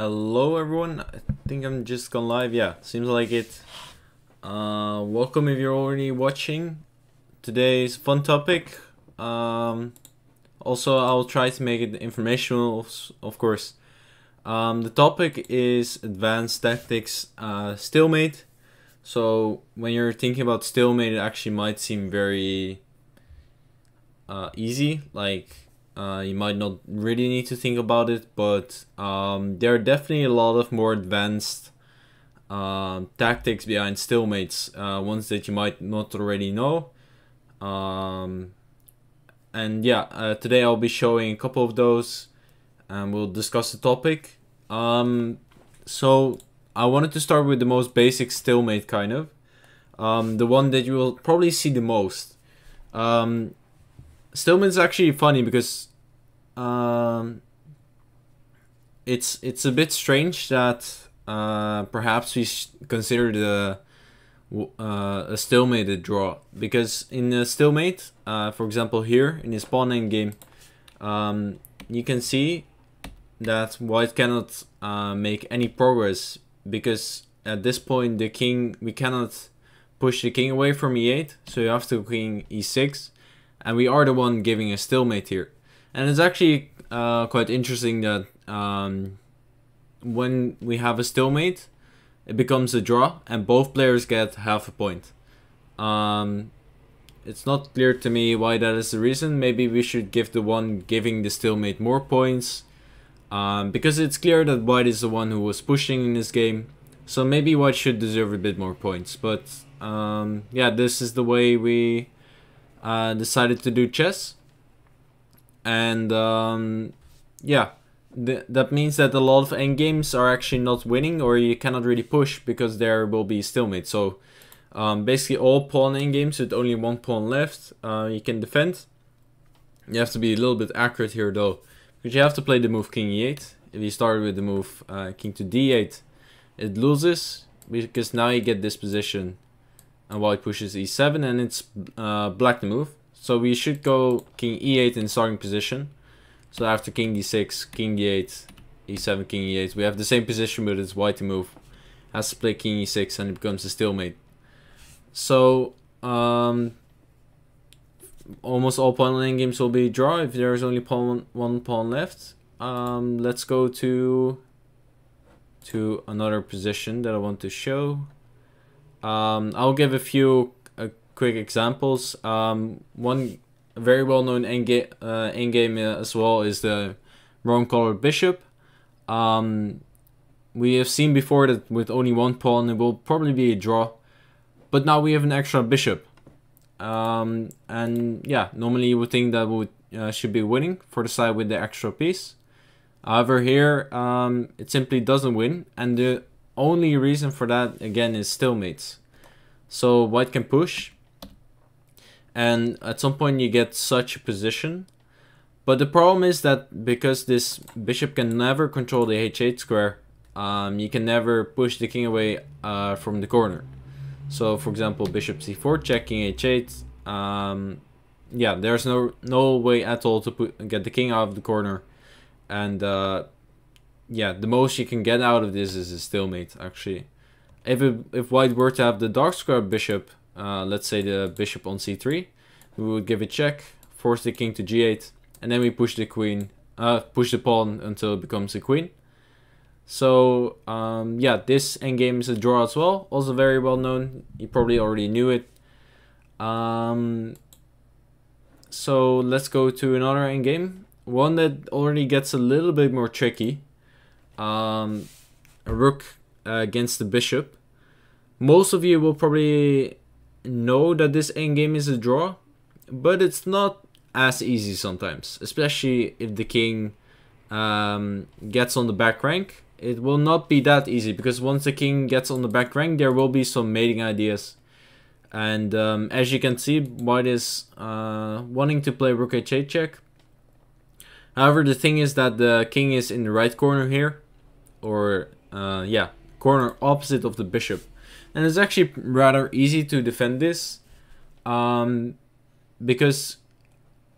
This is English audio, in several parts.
Hello everyone, I think I'm just gone live, yeah, seems like it. Uh, welcome if you're already watching. Today's fun topic. Um, also, I'll try to make it informational, of course. Um, the topic is advanced tactics uh, stalemate. So when you're thinking about stalemate, it actually might seem very uh, easy, like uh, you might not really need to think about it, but um, there are definitely a lot of more advanced uh, tactics behind stalemates, uh, ones that you might not already know. Um, and yeah, uh, today I'll be showing a couple of those and we'll discuss the topic. Um, so I wanted to start with the most basic stalemate kind of. Um, the one that you will probably see the most. Um, is actually funny because um, it's it's a bit strange that uh, perhaps we consider the uh, a stalemate draw. Because in a stalemate, uh, for example here in his pawn endgame, um, you can see that white cannot uh, make any progress because at this point the king we cannot push the king away from e8 so you have to king e6 and we are the one giving a stalemate here and it's actually uh, quite interesting that um, when we have a stalemate, it becomes a draw and both players get half a point. Um, it's not clear to me why that is the reason. Maybe we should give the one giving the stalemate more points. Um, because it's clear that white is the one who was pushing in this game. So maybe white should deserve a bit more points. But um, yeah, this is the way we uh, decided to do chess and um, yeah. Th that means that a lot of endgames are actually not winning or you cannot really push because there will be stalemate. So um, basically all pawn endgames with only one pawn left uh, you can defend. You have to be a little bit accurate here though because you have to play the move king e8 if you start with the move uh, king to d8 it loses because now you get this position. And white pushes e7 and it's uh, black the move so we should go king e8 in starting position. So after king d6, king d8, e7, king e8. We have the same position, but it's white to move. Has to play king e6 and it becomes a stalemate. So, um, almost all pawn endgames will be draw if there's only pawn one pawn left. Um, let's go to to another position that I want to show. Um, I'll give a few quick examples. Um, one very well-known endgame, uh, endgame uh, as well is the wrong colored bishop. Um, we have seen before that with only one pawn it will probably be a draw, but now we have an extra bishop. Um, and yeah, normally you would think that would uh, should be winning for the side with the extra piece. However, here um, it simply doesn't win, and the only reason for that again is stalemates. So white can push, and at some point you get such a position. But the problem is that because this bishop can never control the h8 square, um, you can never push the king away uh, from the corner. So for example, bishop c4, checking h8. Um, yeah, there's no no way at all to put, get the king out of the corner. And uh, yeah, the most you can get out of this is a stalemate actually. If, it, if white were to have the dark square bishop, uh, let's say the bishop on c3, we would give a check, force the king to g8, and then we push the queen, uh, push the pawn until it becomes a queen. So um, yeah, this endgame is a draw as well, also very well known. You probably already knew it. Um, so let's go to another endgame, one that already gets a little bit more tricky. Um, a rook uh, against the bishop. Most of you will probably know that this endgame is a draw, but it's not as easy sometimes, especially if the king um, gets on the back rank. It will not be that easy because once the king gets on the back rank, there will be some mating ideas. And um, as you can see, white is uh, wanting to play rook h8 check. However, the thing is that the king is in the right corner here. Or, uh, yeah, corner opposite of the bishop. And it's actually rather easy to defend this. Um, because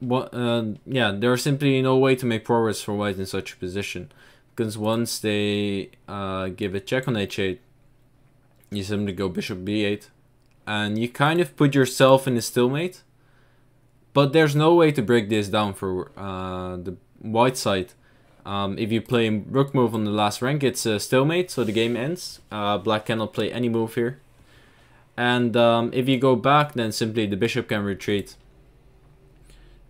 what uh, yeah there's simply no way to make progress for white in such a position because once they uh, give a check on h8, you simply go bishop b8, and you kind of put yourself in a stalemate. But there's no way to break this down for uh, the white side. Um, if you play rook move on the last rank, it's a stalemate, so the game ends. Uh, black cannot play any move here. And um, if you go back, then simply the bishop can retreat.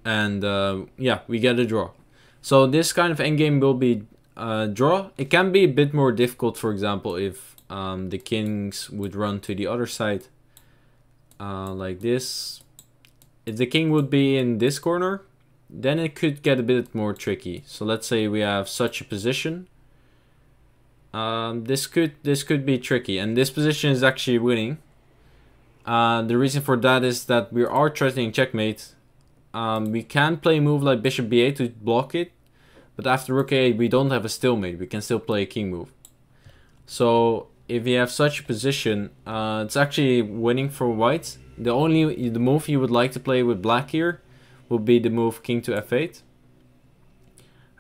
And uh, yeah, we get a draw. So this kind of endgame will be a draw. It can be a bit more difficult, for example, if um, the kings would run to the other side. Uh, like this. If the king would be in this corner, then it could get a bit more tricky. So let's say we have such a position. Um, this could this could be tricky, and this position is actually winning. Uh, the reason for that is that we are threatening checkmate. Um, we can play a move like bishop b8 to block it, but after rook a8 we don't have a stalemate. We can still play a king move. So if you have such a position, uh, it's actually winning for white. The only the move you would like to play with black here would be the move king to f8.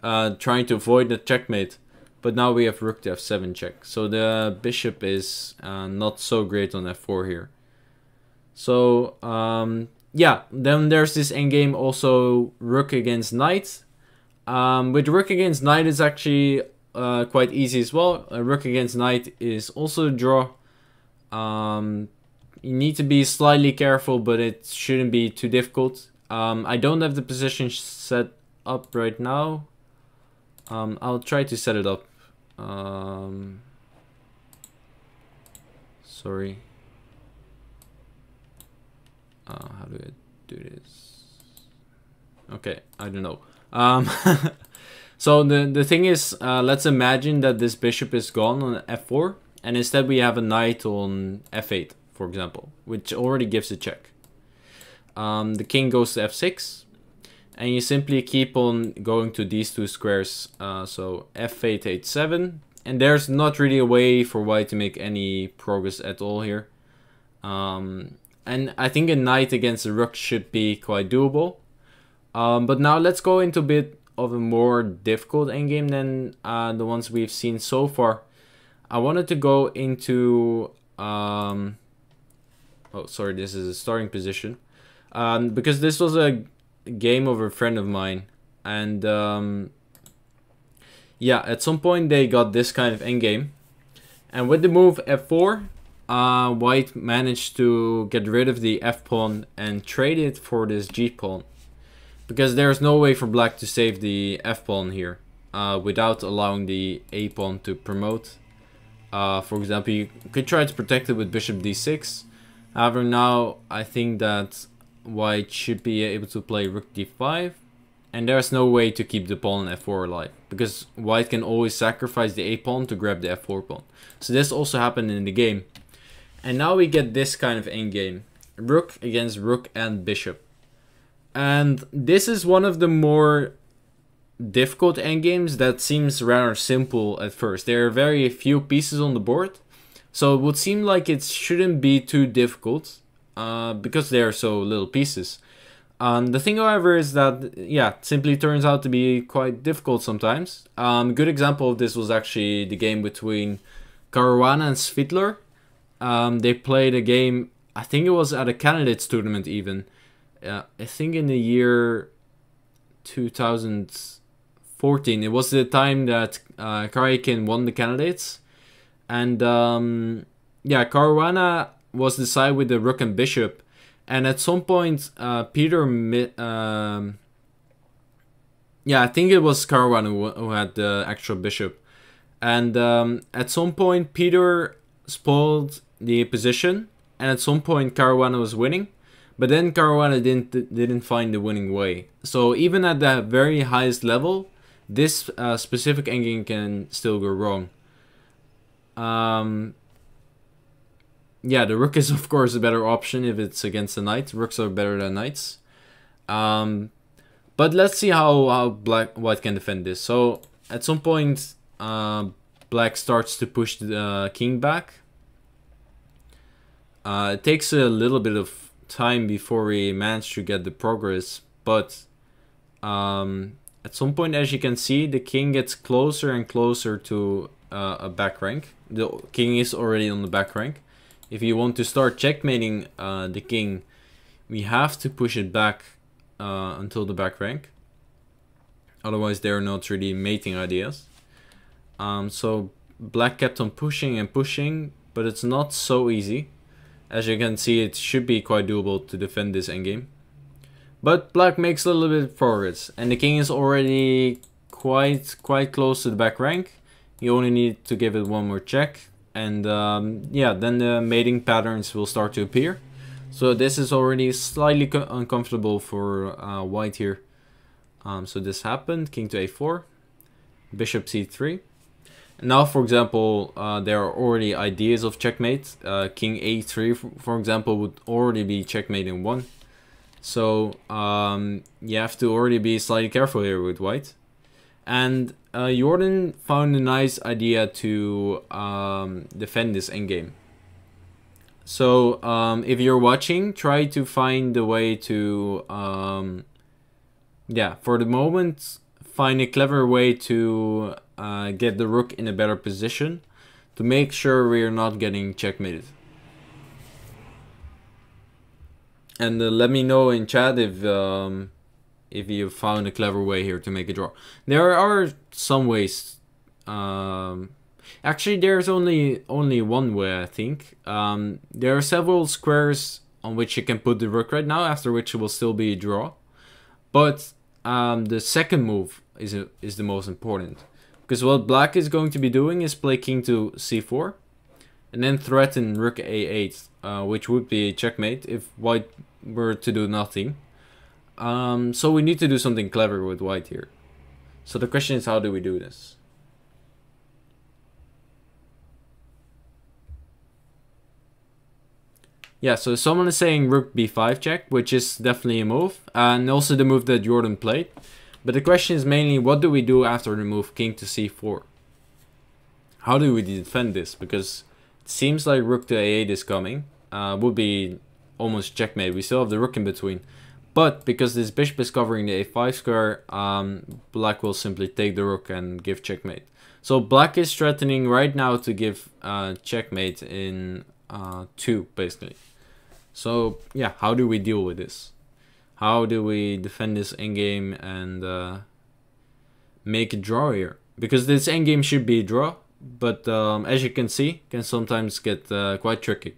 Uh, trying to avoid the checkmate. But now we have rook to f7 check. So the bishop is uh, not so great on f4 here. So um, yeah, then there's this endgame also rook against knight. Um, with rook against knight is actually uh, quite easy as well. A rook against knight is also a draw. Um, you need to be slightly careful, but it shouldn't be too difficult. Um, I don't have the position set up right now. Um, I'll try to set it up. Um, sorry. Uh, how do I do this? Okay, I don't know. Um, so the, the thing is, uh, let's imagine that this bishop is gone on f4, and instead we have a knight on f8, for example, which already gives a check um, the king goes to f6 and you simply keep on going to these two squares uh, so f8 h7 and there's not really a way for white to make any progress at all here. Um, and I think a knight against a rook should be quite doable. Um, but now let's go into a bit of a more difficult endgame than uh, the ones we've seen so far. I wanted to go into um, oh sorry this is a starting position um, because this was a game of a friend of mine, and um, yeah, at some point they got this kind of endgame, and with the move f4, uh, White managed to get rid of the f pawn and trade it for this g pawn, because there's no way for Black to save the f pawn here, uh, without allowing the a pawn to promote. Uh, for example, you could try to protect it with bishop d6. However, now I think that white should be able to play rook d5 and there's no way to keep the pawn on f4 alive because white can always sacrifice the a pawn to grab the f4 pawn. So this also happened in the game. And now we get this kind of endgame rook against rook and bishop. And this is one of the more difficult endgames that seems rather simple at first. There are very few pieces on the board so it would seem like it shouldn't be too difficult uh, because they are so little pieces. Um, the thing, however, is that yeah, simply turns out to be quite difficult sometimes. Um, good example of this was actually the game between Caruana and Svidler. Um, they played a game. I think it was at a candidates tournament even. Uh, I think in the year 2014. It was the time that uh, won the candidates, and um, yeah, Caruana was the side with the rook and bishop. And at some point, uh, Peter, um, yeah, I think it was Caruana who, who had the actual bishop. And um, at some point, Peter spoiled the position, and at some point, Caruana was winning. But then Caruana didn't didn't find the winning way. So even at the very highest level, this uh, specific endgame can still go wrong. Um, yeah, the rook is of course a better option if it's against the knight. Rooks are better than knights. Um, but let's see how, how black white can defend this. So at some point, uh, black starts to push the uh, king back. Uh, it takes a little bit of time before we manage to get the progress, but um, at some point, as you can see, the king gets closer and closer to uh, a back rank. The king is already on the back rank. If you want to start checkmating uh, the king, we have to push it back uh, until the back rank. Otherwise, they're not really mating ideas. Um, so black kept on pushing and pushing, but it's not so easy. As you can see, it should be quite doable to defend this endgame. But black makes a little bit of progress, and the king is already quite quite close to the back rank. You only need to give it one more check, and um, yeah, then the mating patterns will start to appear. So this is already slightly uncomfortable for uh, white here. Um, so this happened, king to a4, bishop c3. Now, for example, uh, there are already ideas of checkmate. Uh, king a3, for example, would already be checkmate in one. So um, you have to already be slightly careful here with white. And uh, Jordan found a nice idea to um, defend this endgame. So um, if you're watching, try to find a way to, um, yeah, for the moment, find a clever way to uh, get the rook in a better position to make sure we're not getting checkmated. And uh, let me know in chat if um, if you found a clever way here to make a draw. There are some ways. Um, actually, there's only only one way I think. Um, there are several squares on which you can put the rook right now, after which it will still be a draw. But um, the second move is a, is the most important because what black is going to be doing is play king to c4 and then threaten rook a8, uh, which would be a checkmate if white were to do nothing. Um, so we need to do something clever with white here. So the question is how do we do this? Yeah, so someone is saying rook b5 check, which is definitely a move, and also the move that Jordan played. But the question is mainly what do we do after the move king to c4? How do we defend this? Because it seems like rook to a8 is coming. Uh, would be almost checkmate. We still have the rook in between. But because this bishop is covering the a5 square, um, black will simply take the rook and give checkmate. So black is threatening right now to give uh, checkmate in uh, 2, basically. So yeah, how do we deal with this? How do we defend this endgame and uh, make a draw here? Because this endgame should be a draw, but um, as you can see, can sometimes get uh, quite tricky.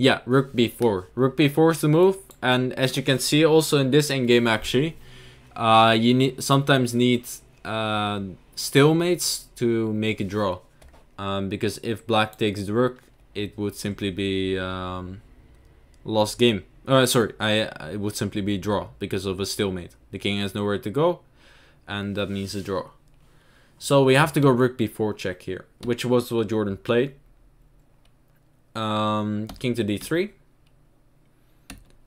Yeah, rook b4. Rook b4 is the move, and as you can see also in this endgame actually, uh, you need sometimes need uh, stalemates to make a draw. Um, because if black takes the rook, it would simply be um, lost game. Uh, sorry, I, it would simply be draw because of a stalemate. The king has nowhere to go, and that means a draw. So we have to go rook b4 check here, which was what Jordan played um, king to d3.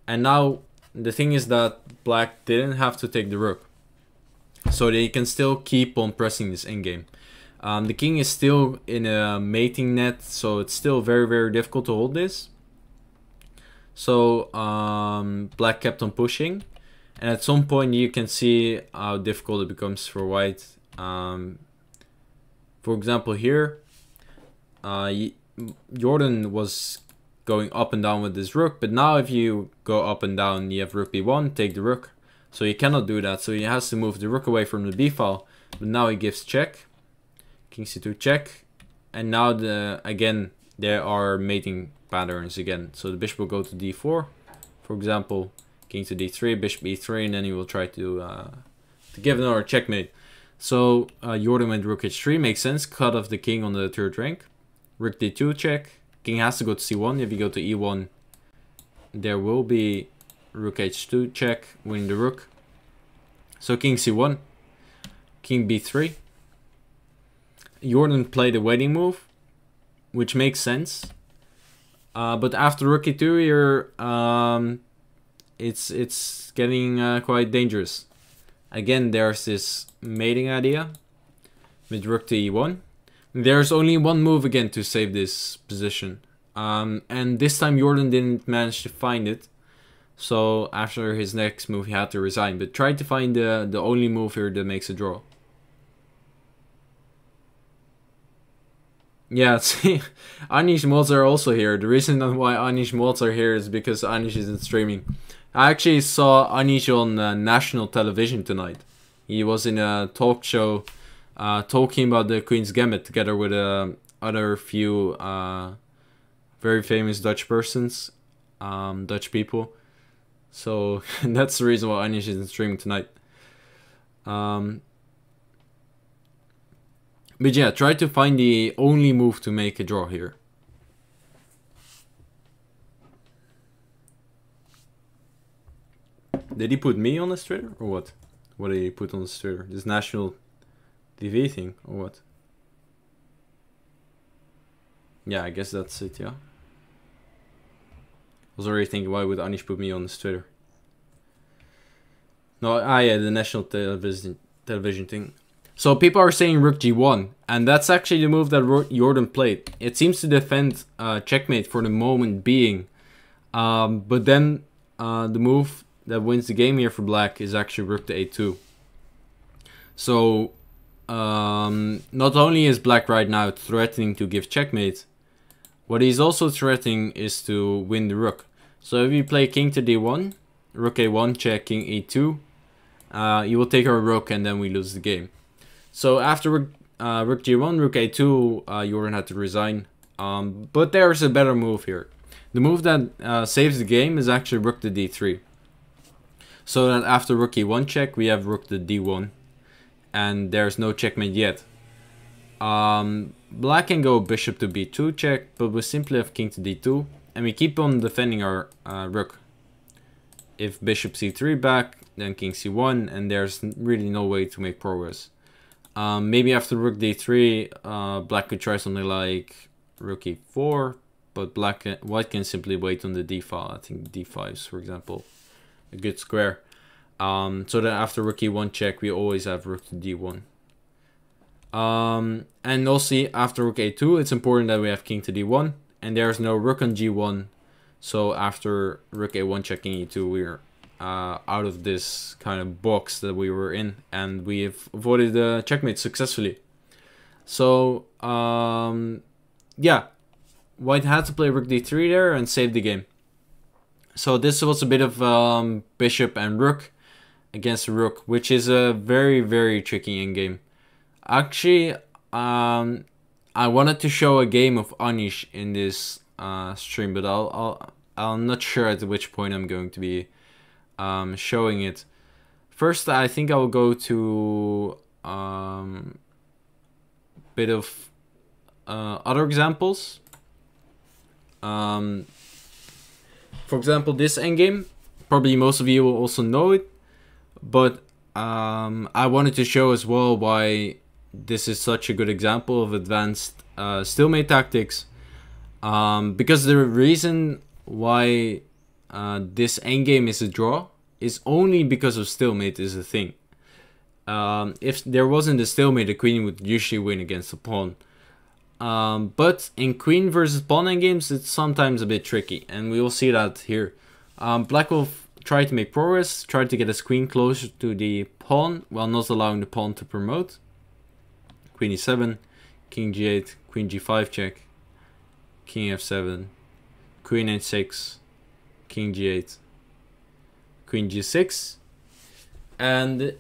And now the thing is that black didn't have to take the rook. So they can still keep on pressing this endgame. Um, the king is still in a mating net, so it's still very, very difficult to hold this. So um, black kept on pushing. And at some point you can see how difficult it becomes for white. Um, for example here, uh, Jordan was going up and down with his rook, but now if you go up and down, you have rook b1, take the rook. So he cannot do that, so he has to move the rook away from the b file. But now he gives check, king c2 check, and now the again there are mating patterns again. So the bishop will go to d4, for example, king to d3, bishop e3, and then he will try to uh, to give another checkmate. So uh, Jordan went rook h3 makes sense, cut off the king on the third rank. Rook d2 check. King has to go to c1. If you go to e1, there will be rook h2 check, winning the rook. So king c1, king b3. Jordan played a waiting move, which makes sense. Uh, but after rook e2, you're, um, it's it's getting uh, quite dangerous. Again, there's this mating idea with rook to e1. There's only one move again to save this position. Um, and this time Jordan didn't manage to find it. So after his next move, he had to resign. But try to find the the only move here that makes a draw. Yeah, see, Anish are also here. The reason why Anish are here is because Anish isn't streaming. I actually saw Anish on uh, national television tonight. He was in a talk show uh, talking about the Queen's Gambit together with uh, other few uh, very famous Dutch persons, um, Dutch people. So that's the reason why Anish isn't streaming tonight. Um, but yeah, try to find the only move to make a draw here. Did he put me on his Twitter or what? What did he put on his Twitter? This national TV thing or what? Yeah, I guess that's it, yeah. I was already thinking why would Anish put me on his Twitter? No, ah yeah, the national television television thing. So people are saying rook g1, and that's actually the move that Jordan played. It seems to defend uh, checkmate for the moment being, um, but then uh, the move that wins the game here for black is actually rook to a2. So um, not only is black right now threatening to give checkmate, what he's also threatening is to win the rook. So if you play king to d1, rook a1, check, king e2, uh, you will take our rook and then we lose the game. So after rook, uh, rook g1, rook a2, uh, Jordan had to resign. Um, but there's a better move here. The move that uh, saves the game is actually rook to d3. So that after rook e1 check, we have rook to d1. And there's no checkmate yet. Um, black can go bishop to b2 check, but we simply have king to d2. And we keep on defending our uh, rook. If bishop c3 back, then king c1, and there's really no way to make progress. Um, maybe after rook d3, uh, black could try something like rook e4, but black can, white can simply wait on the d file. I think d5 is, for example, a good square. Um, so that after rook e1 check, we always have rook to d1. Um, and also after rook a2, it's important that we have king to d1, and there's no rook on g1. So after rook a1 checking e2, we're uh, out of this kind of box that we were in and we have avoided the checkmate successfully. So, um, yeah, white had to play rook d3 there and save the game. So this was a bit of um, bishop and rook against rook, which is a very, very tricky endgame. Actually, um, I wanted to show a game of Anish in this uh, stream, but I'll, I'll, I'm not sure at which point I'm going to be um, showing it. First, I think I will go to um, bit of uh, other examples. Um, for example, this endgame, probably most of you will also know it, but um, I wanted to show as well why this is such a good example of advanced uh, stalemate tactics. Um, because the reason why uh, this endgame is a draw is only because of stalemate is a thing. Um, if there wasn't a stalemate, the queen would usually win against the pawn. Um, but in queen versus pawn endgames, it's sometimes a bit tricky, and we will see that here. Um, Black will try to make progress, try to get his queen closer to the pawn, while not allowing the pawn to promote. Queen e7, king g8, queen g5 check, king f7, queen h6, king g8, queen g6 and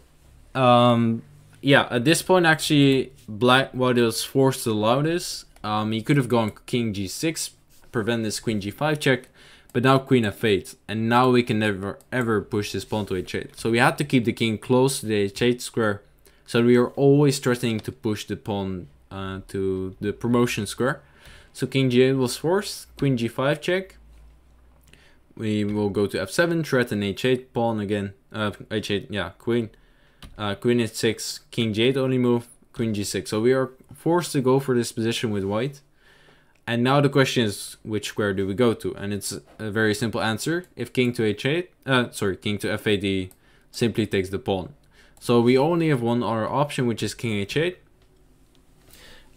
um, yeah at this point actually black white was forced to allow this um, he could have gone king g6 prevent this queen g5 check but now queen f8 and now we can never ever push this pawn to h8 so we had to keep the king close to the h8 square so we are always threatening to push the pawn uh, to the promotion square so king g8 was forced queen g5 check we will go to f7, threaten h8, pawn again, uh, h8, yeah, queen. Uh, queen h6, king g8 only move, queen g6. So we are forced to go for this position with white. And now the question is, which square do we go to? And it's a very simple answer. If king to h8, uh, sorry, king to f8, simply takes the pawn. So we only have one other option, which is king h8.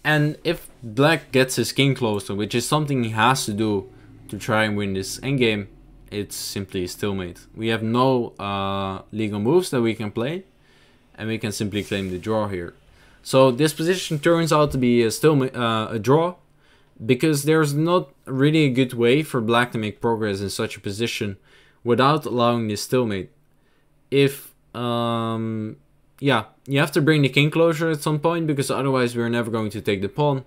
And if black gets his king closer, which is something he has to do to try and win this endgame, it's simply stalemate. We have no uh, legal moves that we can play, and we can simply claim the draw here. So this position turns out to be a stalemate, uh, a draw, because there's not really a good way for black to make progress in such a position without allowing this stalemate. If um, yeah, you have to bring the king closure at some point because otherwise we're never going to take the pawn.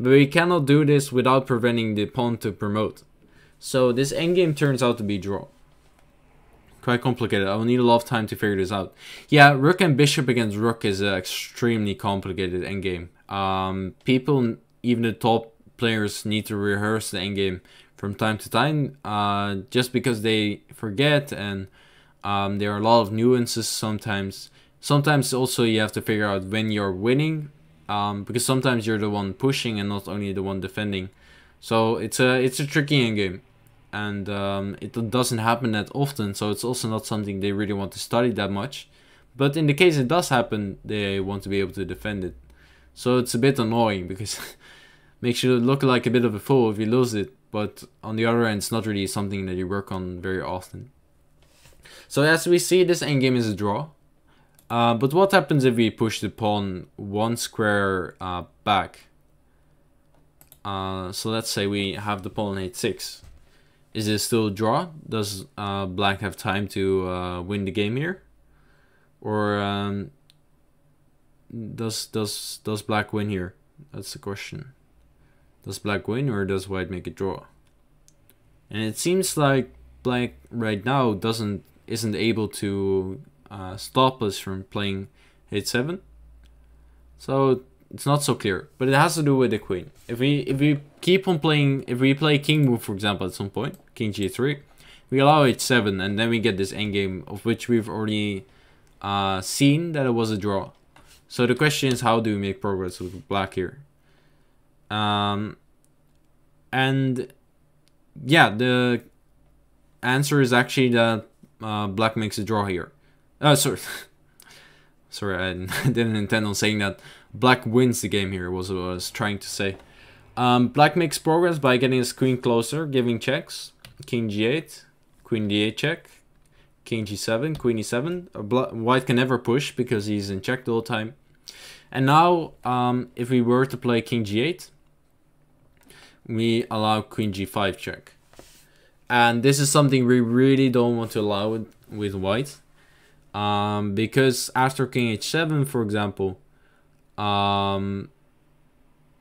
But we cannot do this without preventing the pawn to promote. So this endgame turns out to be draw. Quite complicated. I will need a lot of time to figure this out. Yeah, rook and bishop against rook is an extremely complicated endgame. Um, people, even the top players, need to rehearse the endgame from time to time, uh, just because they forget and um, there are a lot of nuances sometimes. Sometimes also you have to figure out when you're winning, um, because sometimes you're the one pushing and not only the one defending. So it's a it's a tricky game and um, it doesn't happen that often so it's also not something they really want to study that much but in the case it does happen they want to be able to defend it so it's a bit annoying because makes you look like a bit of a fool if you lose it but on the other end it's not really something that you work on very often so as we see this endgame is a draw uh, but what happens if we push the pawn one square uh, back uh, so let's say we have the pawn h6 is it still a draw? Does uh, black have time to uh, win the game here? Or um, does does does black win here? That's the question. Does black win or does white make a draw? And it seems like black right now doesn't isn't able to uh, stop us from playing h7. So it's not so clear, but it has to do with the queen. If we if we keep on playing, if we play king move, for example, at some point, king g3, we allow h7, and then we get this endgame of which we've already uh, seen that it was a draw. So the question is, how do we make progress with black here? Um, and yeah, the answer is actually that uh, black makes a draw here. Uh, sorry. sorry, I didn't intend on saying that black wins the game here, was what I was trying to say. Um, black makes progress by getting his queen closer, giving checks. King g8, queen d8 check, king g7, queen e7. White can never push because he's in check the whole time. And now, um, if we were to play king g8, we allow queen g5 check. And this is something we really don't want to allow with, with white. Um, because after king h7, for example, um,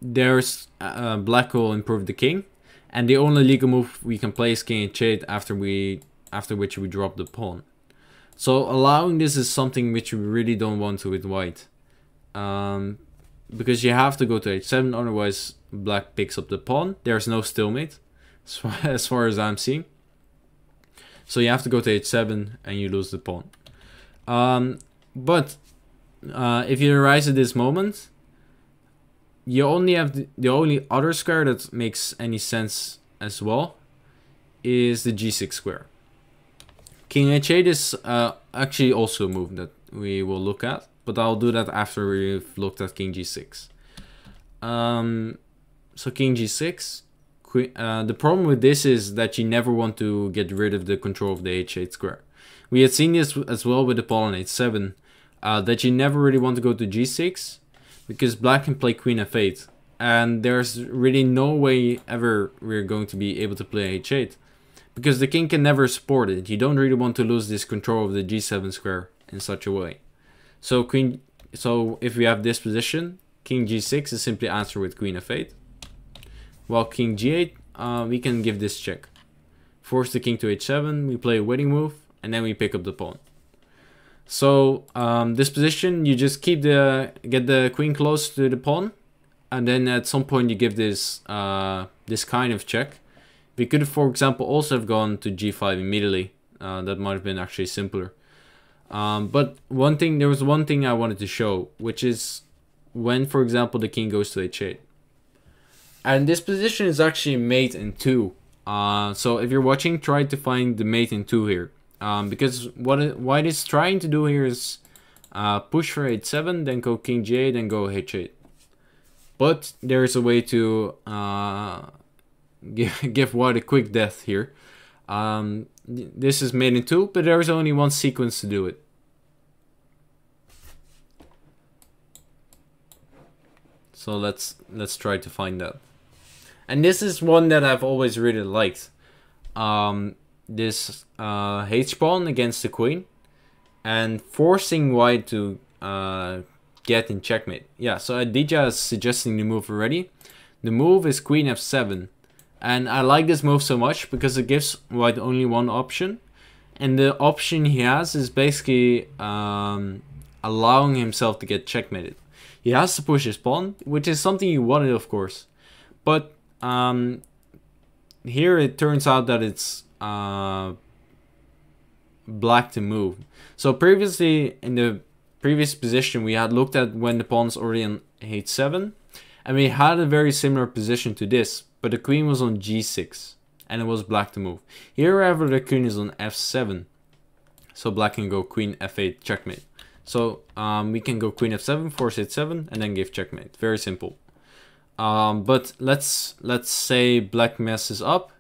there's uh, black will improve the king, and the only legal move we can play is king h8 after we after which we drop the pawn. So allowing this is something which we really don't want to with white. Um, because you have to go to h7, otherwise black picks up the pawn. There's no stalemate, as far as I'm seeing. So you have to go to h7 and you lose the pawn. Um, but uh, if you rise at this moment, you only have the, the only other square that makes any sense as well is the g6 square. King h8 is uh, actually also a move that we will look at, but I'll do that after we've looked at king g6. Um, so king g6, uh, the problem with this is that you never want to get rid of the control of the h8 square. We had seen this as well with the pawn h7, uh, that you never really want to go to g6 because black can play queen f8 and there's really no way ever we're going to be able to play h8 because the king can never support it. You don't really want to lose this control of the g7 square in such a way. So queen so if we have this position, king g6 is simply answered with queen f8. While king g8, uh, we can give this check. Force the king to h7, we play a waiting move, and then we pick up the pawn. So um, this position, you just keep the get the queen close to the pawn, and then at some point you give this uh, this kind of check. We could, for example, also have gone to g5 immediately. Uh, that might have been actually simpler. Um, but one thing, there was one thing I wanted to show, which is when, for example, the king goes to h8. And this position is actually mate in two. Uh, so if you're watching, try to find the mate in two here. Um, because what it, what it's trying to do here is uh, push for h7, then go king g8, then go h8. But there is a way to uh, give, give white a quick death here. Um, this is mate in two, but there is only one sequence to do it. So let's let's try to find that. And this is one that I've always really liked. Um, this uh, H pawn against the queen, and forcing white to uh, get in checkmate. Yeah, so Aditya is suggesting the move already. The move is queen f7. And I like this move so much because it gives white only one option. And the option he has is basically um, allowing himself to get checkmated. He has to push his pawn, which is something you wanted, of course. But um, here it turns out that it's uh, black to move. So previously, in the previous position, we had looked at when the pawn's already on h7. And we had a very similar position to this, but the queen was on g6 and it was black to move. Here, however, the queen is on f7. So black can go queen f8 checkmate. So um, we can go queen f7, force h7, and then give checkmate. Very simple. Um, but let's let's say black messes up.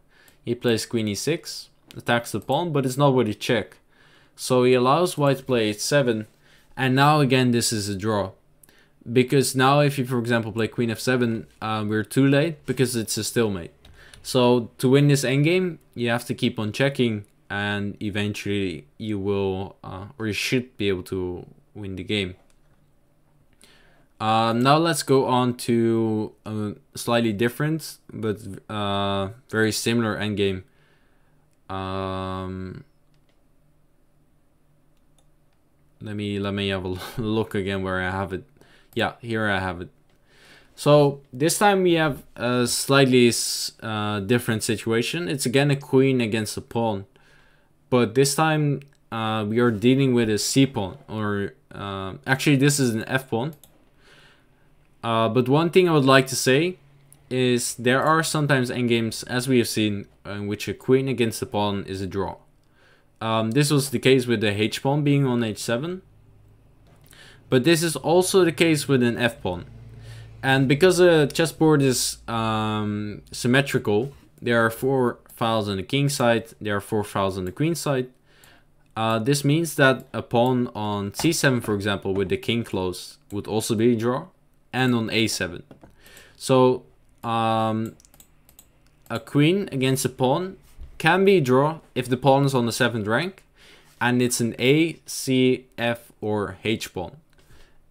He plays queen e6, attacks the pawn, but it's not what he check. So he allows white to play h7, and now again this is a draw because now if you for example play queen f7 uh, we're too late because it's a stalemate so to win this endgame you have to keep on checking and eventually you will uh, or you should be able to win the game uh, now let's go on to a slightly different but uh, very similar endgame um, let me let me have a look again where I have it yeah, here I have it. So this time we have a slightly uh, different situation. It's again a queen against a pawn. But this time uh, we are dealing with a c pawn. Or uh, actually this is an f pawn. Uh, but one thing I would like to say is there are sometimes endgames, as we have seen, in which a queen against a pawn is a draw. Um, this was the case with the h pawn being on h7. But this is also the case with an f-pawn. And because a chessboard is um, symmetrical, there are four files on the king side, there are four files on the queen side. Uh, this means that a pawn on c7, for example, with the king close, would also be a draw, and on a7. So um, a queen against a pawn can be a draw if the pawn is on the 7th rank, and it's an A, C, F, or H pawn.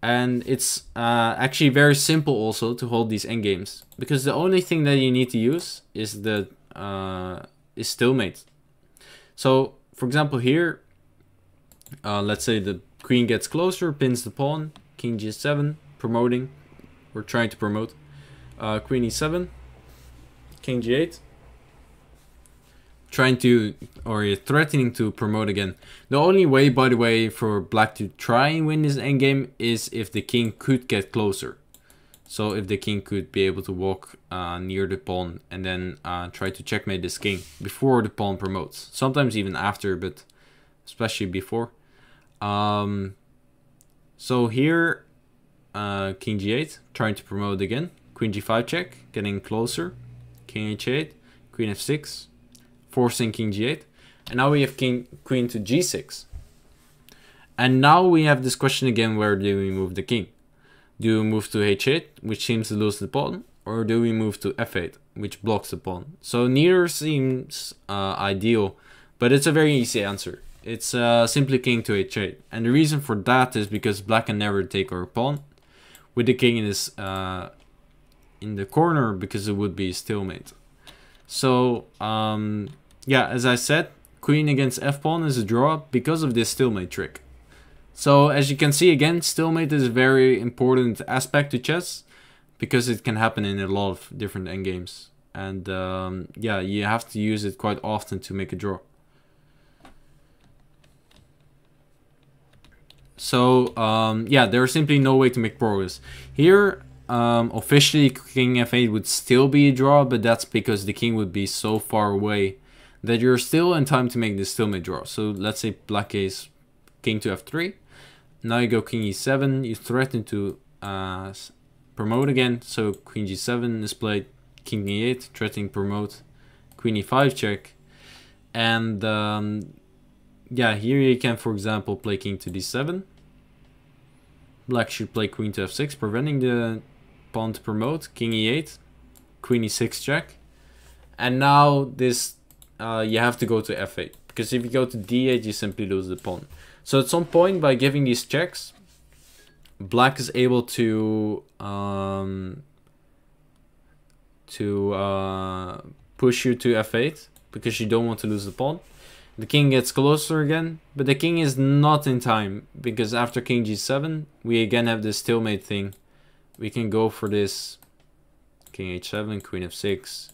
And it's uh, actually very simple also to hold these endgames because the only thing that you need to use is the uh, is stalemate. So for example here, uh, let's say the queen gets closer, pins the pawn, king g7, promoting, we're trying to promote, uh, queen e7, king g8, trying to or threatening to promote again. The only way, by the way, for black to try and win this endgame is if the king could get closer. So if the king could be able to walk uh, near the pawn and then uh, try to checkmate this king before the pawn promotes. Sometimes even after, but especially before. Um, so here, uh, king g8, trying to promote again. Queen g5 check, getting closer. King h8, queen f6, forcing king g8. And now we have king queen to g6. And now we have this question again, where do we move the king? Do we move to h8, which seems to lose the pawn? Or do we move to f8, which blocks the pawn? So neither seems uh, ideal, but it's a very easy answer. It's uh, simply king to h8. And the reason for that is because black can never take our pawn. With the king in, this, uh, in the corner because it would be stalemate. So um, yeah, as I said, queen against f-pawn is a draw because of this stalemate trick. So as you can see again, stalemate is a very important aspect to chess because it can happen in a lot of different endgames. And um, yeah, you have to use it quite often to make a draw. So um, yeah, there's simply no way to make progress. Here, um, officially king f8 would still be a draw, but that's because the king would be so far away that you're still in time to make this stalemate draw. So let's say black is king to f3. Now you go king e7, you threaten to uh, promote again. So queen g7 is played, king e8, threatening promote, queen e5 check. And um, yeah, here you can, for example, play king to d7. Black should play queen to f6, preventing the pawn to promote. King e8, queen e6 check. And now this, uh, you have to go to f8. Because if you go to d8, you simply lose the pawn. So at some point, by giving these checks, black is able to um, to uh, push you to f8 because you don't want to lose the pawn. The king gets closer again, but the king is not in time because after king g7, we again have this stalemate thing. We can go for this king h7, queen f6,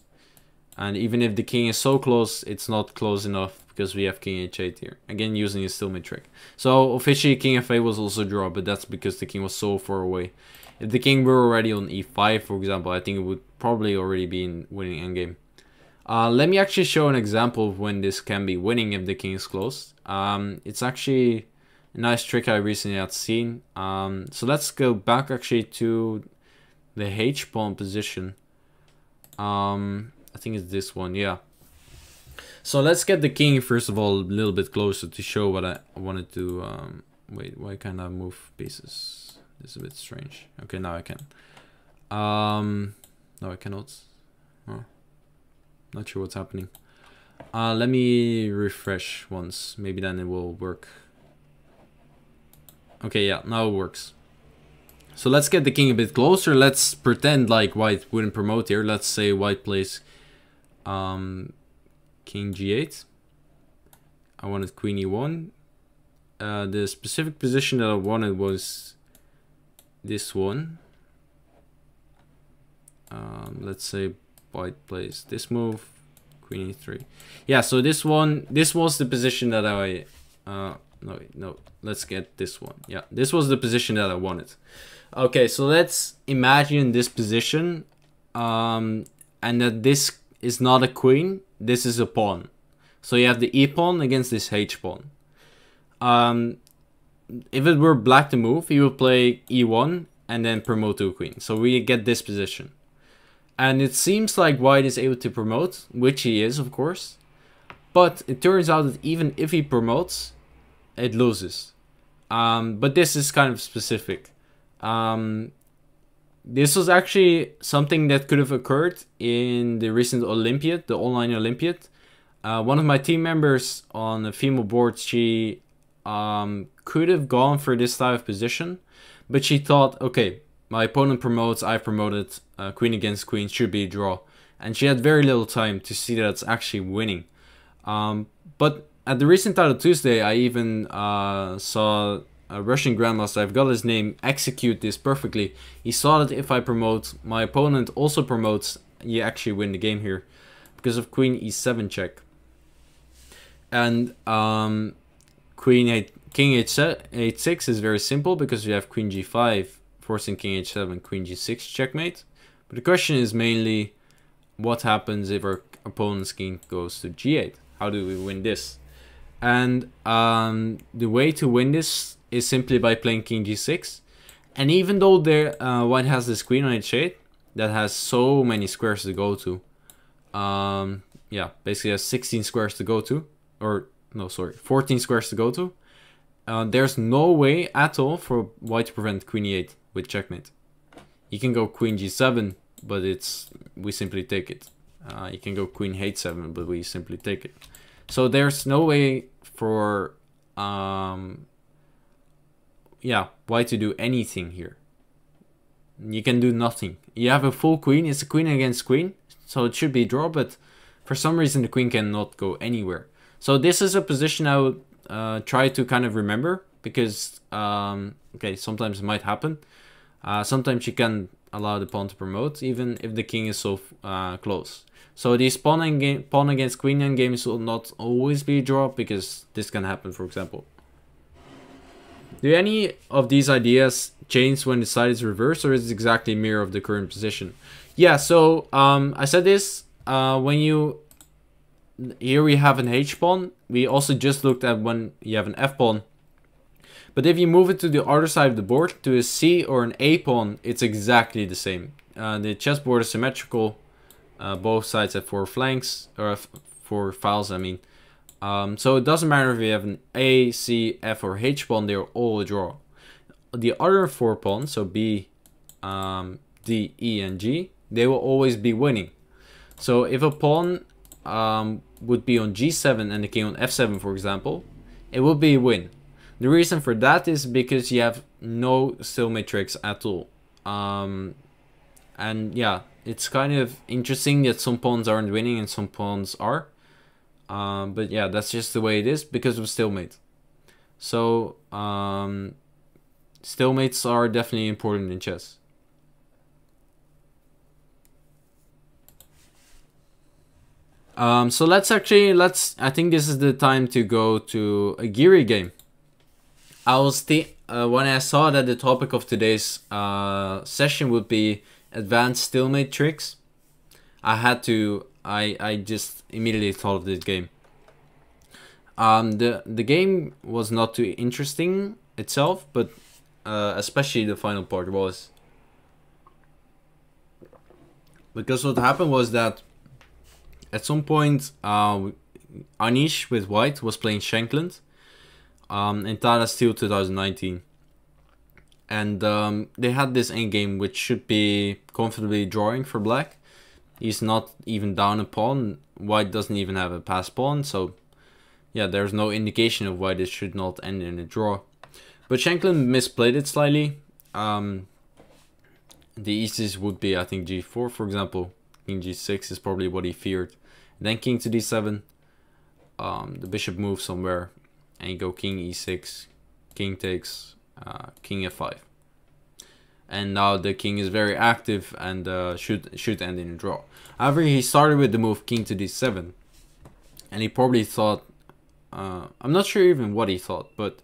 and even if the king is so close, it's not close enough because we have king h8 here. Again, using a stalemate trick. So officially king f8 was also draw, but that's because the king was so far away. If the king were already on e5, for example, I think it would probably already be in winning endgame. Uh, let me actually show an example of when this can be winning if the king is close. Um, it's actually a nice trick I recently had seen. Um, so let's go back actually to the h pawn position. Um, I think it's this one, yeah. So let's get the king first of all a little bit closer to show what I wanted to. Um, wait, why can't I move pieces? This is a bit strange. Okay, now I can. Um, no, I cannot. Not sure what's happening. Uh, let me refresh once. Maybe then it will work. Okay, yeah, now it works. So let's get the king a bit closer. Let's pretend like white wouldn't promote here. Let's say white plays um, king g8. I wanted queen e1. Uh, the specific position that I wanted was this one. Um, let's say white plays this move, queen e3. Yeah, so this one, this was the position that I, uh, no, no, let's get this one. Yeah, this was the position that I wanted. Okay, so let's imagine this position, um, and that this is not a queen, this is a pawn. So you have the e pawn against this h pawn. Um, if it were black to move, he would play e1 and then promote to a queen. So we get this position. And it seems like white is able to promote, which he is, of course. But it turns out that even if he promotes, it loses. Um, but this is kind of specific. Um, this was actually something that could have occurred in the recent Olympiad, the online Olympiad. Uh, one of my team members on the female board, she um, could have gone for this type of position, but she thought, okay, my opponent promotes, I've promoted, uh, queen against queen should be a draw. And she had very little time to see that it's actually winning. Um, but at the recent Title Tuesday, I even uh, saw a Russian Grandmaster, I've got his name, execute this perfectly. He saw that if I promote, my opponent also promotes, you actually win the game here. Because of queen e7 check. And um, queen 8, king h6 is very simple because we have queen g5 forcing king h7, queen g6 checkmate. But the question is mainly what happens if our opponent's king goes to g8? How do we win this? And um, the way to win this is simply by playing king g6. And even though there uh, white has this queen on h8 that has so many squares to go to, um, yeah, basically has 16 squares to go to, or no, sorry, 14 squares to go to. Uh, there's no way at all for white to prevent queen e8 with checkmate. You can go queen g7, but it's we simply take it. Uh, you can go queen h7, but we simply take it. So there's no way for um, yeah, white to do anything here. You can do nothing. You have a full queen. It's a queen against queen, so it should be draw. But for some reason, the queen cannot go anywhere. So this is a position I would uh, try to kind of remember because um, okay, sometimes it might happen. Uh, sometimes you can allow the pawn to promote even if the king is so uh, close. So these pawn, pawn against queen end games will not always be a draw because this can happen, for example. Do any of these ideas change when the side is reversed or is it exactly a mirror of the current position? Yeah, so um, I said this uh, when you here we have an H pawn. We also just looked at when you have an F pawn. But if you move it to the other side of the board, to a C or an A pawn, it's exactly the same. Uh, the chessboard is symmetrical. Uh, both sides have four flanks, or four files, I mean. Um, so it doesn't matter if you have an A, C, F, or H pawn, they're all a draw. The other four pawns, so B, um, D, E, and G, they will always be winning. So if a pawn um, would be on G7 and the king on F7, for example, it would be a win. The reason for that is because you have no stalemate tricks at all. Um, and yeah, it's kind of interesting that some pawns aren't winning and some pawns are. Um, but yeah, that's just the way it is because of stalemate. So, um, stalemates are definitely important in chess. Um, so let's actually, let's, I think this is the time to go to a Giri game. I was, uh, when I saw that the topic of today's uh, session would be advanced stalemate tricks, I had to I I just immediately thought of this game. Um, the the game was not too interesting itself, but uh, especially the final part was. Because what happened was that at some point, uh, Anish with White was playing Shankland um, in Tata Steel 2019. And um, they had this endgame which should be comfortably drawing for black. He's not even down a pawn. White doesn't even have a pass pawn, so yeah, there's no indication of why this should not end in a draw. But Shankland misplayed it slightly. Um, the easiest would be, I think, g4, for example. King g6 is probably what he feared. Then king to d7. Um, the bishop moves somewhere. And you go king e6. King takes. Uh, king f5 and now the king is very active and uh, should should end in a draw. However, he started with the move king to d7, and he probably thought, uh, I'm not sure even what he thought, but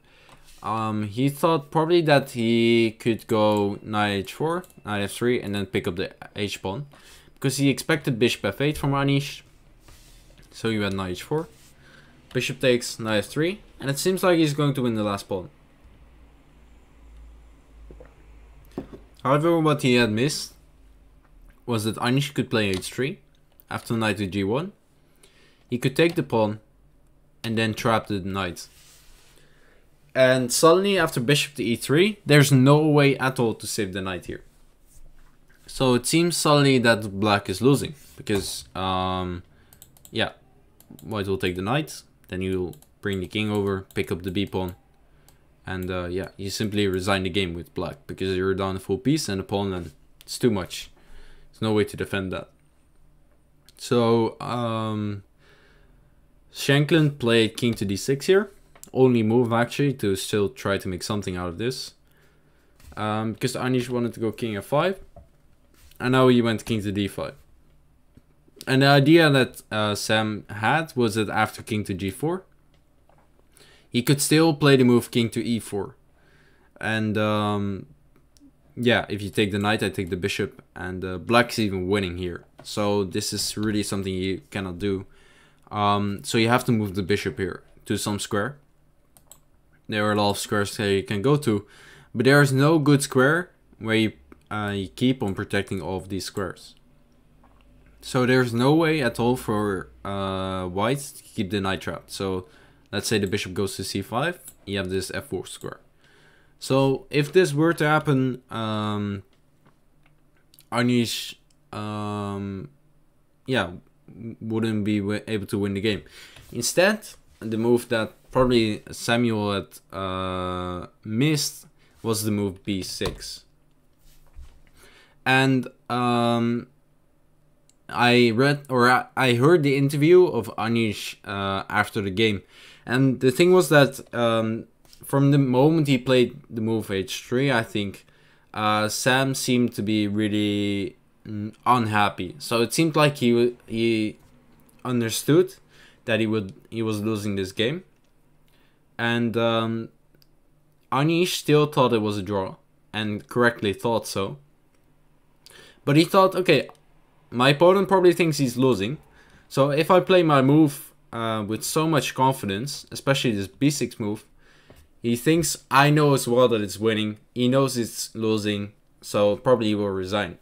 um, he thought probably that he could go knight h4, knight f3, and then pick up the h pawn, because he expected bishop f8 from Anish. So you had knight h4, bishop takes knight f3, and it seems like he's going to win the last pawn. However, what he had missed was that Anish could play h3 after knight to g1. He could take the pawn and then trap the knight. And suddenly after bishop to e3, there's no way at all to save the knight here. So it seems suddenly that black is losing because, um, yeah, white will take the knight, then you'll bring the king over, pick up the b pawn, and uh, yeah, you simply resign the game with black because you're down a full piece and a pawn and it's too much. There's no way to defend that. So um, Shankland played king to d6 here. Only move actually to still try to make something out of this. Um, because Anish wanted to go king f5. And now he went king to d5. And the idea that uh, Sam had was that after king to g4, he could still play the move king to e4. And um, yeah, if you take the knight, I take the bishop. And uh, black's even winning here. So this is really something you cannot do. Um, so you have to move the bishop here to some square. There are a lot of squares that you can go to. But there is no good square where you, uh, you keep on protecting all of these squares. So there's no way at all for uh, white to keep the knight trapped. So let's say the bishop goes to c5, you have this f4 square. So if this were to happen, um, Anish, um, yeah, wouldn't be able to win the game. Instead, the move that probably Samuel had uh, missed was the move b6. And um, I read or I heard the interview of Anish uh, after the game, and the thing was that um, from the moment he played the move h3, I think uh, Sam seemed to be really mm, unhappy. So it seemed like he he understood that he would he was losing this game, and um, Anish still thought it was a draw and correctly thought so. But he thought, okay, my opponent probably thinks he's losing, so if I play my move uh, with so much confidence, especially this b6 move. He thinks I know as well that it's winning. He knows it's losing, so probably he will resign.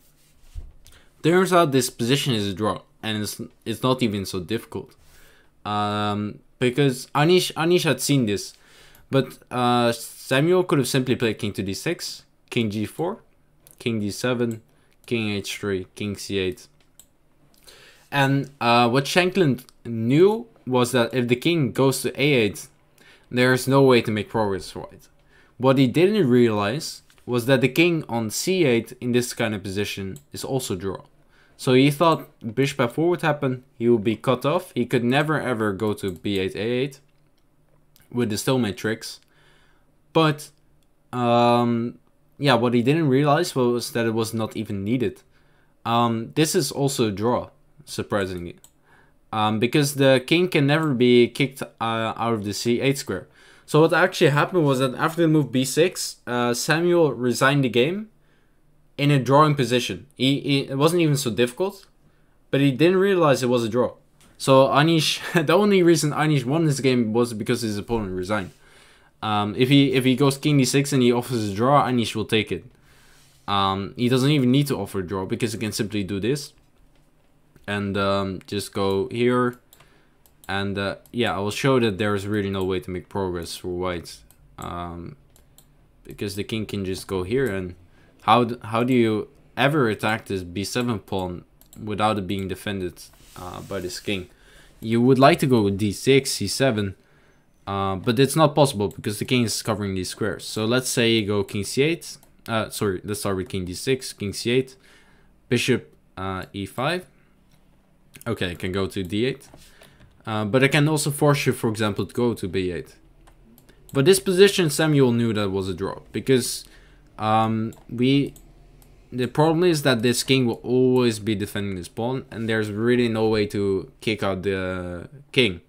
Turns out this position is a draw, and it's, it's not even so difficult. um, because Anish Anish had seen this, but uh, Samuel could have simply played king to d6, king g4, king d7, king h3, king c8. And uh, what Shankland knew was that if the king goes to a8, there's no way to make progress white. What he didn't realize was that the king on c8 in this kind of position is also draw. So he thought bishop f4 would happen, he would be cut off, he could never ever go to b8 a8 with the stalemate tricks. But um, yeah, what he didn't realize was that it was not even needed. Um, this is also a draw, surprisingly. Um, because the king can never be kicked uh, out of the c8 square. So what actually happened was that after the move b6, uh, Samuel resigned the game in a drawing position. He, he, it wasn't even so difficult, but he didn't realize it was a draw. So Anish, the only reason Anish won this game was because his opponent resigned. Um, if he if he goes king d6 and he offers a draw, Anish will take it. Um, he doesn't even need to offer a draw because he can simply do this. And um, just go here. And uh, yeah, I will show that there is really no way to make progress for white. Um, because the king can just go here and how, how do you ever attack this b7 pawn without it being defended uh, by this king? You would like to go with d6, c7, uh, but it's not possible because the king is covering these squares. So let's say you go king c8. Uh, sorry, let's start with king d6, king c8, bishop uh, e5. Okay, I can go to d8. Uh, but I can also force you, for example, to go to b8. But this position, Samuel knew that was a draw because um, we. The problem is that this king will always be defending this pawn, and there's really no way to kick out the king.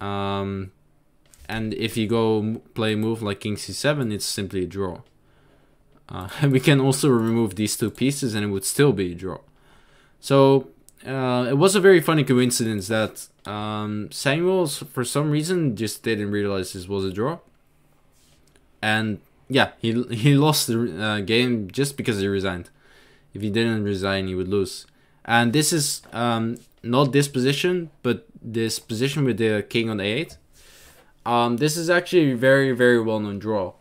Um, and if you go play a move like king c7, it's simply a draw. Uh, we can also remove these two pieces and it would still be a draw. So uh, it was a very funny coincidence that um, Samuels, for some reason, just didn't realize this was a draw. And yeah, he, he lost the uh, game just because he resigned. If he didn't resign, he would lose. And this is um, not this position, but this position with the king on a8. Um, this is actually a very, very well-known draw,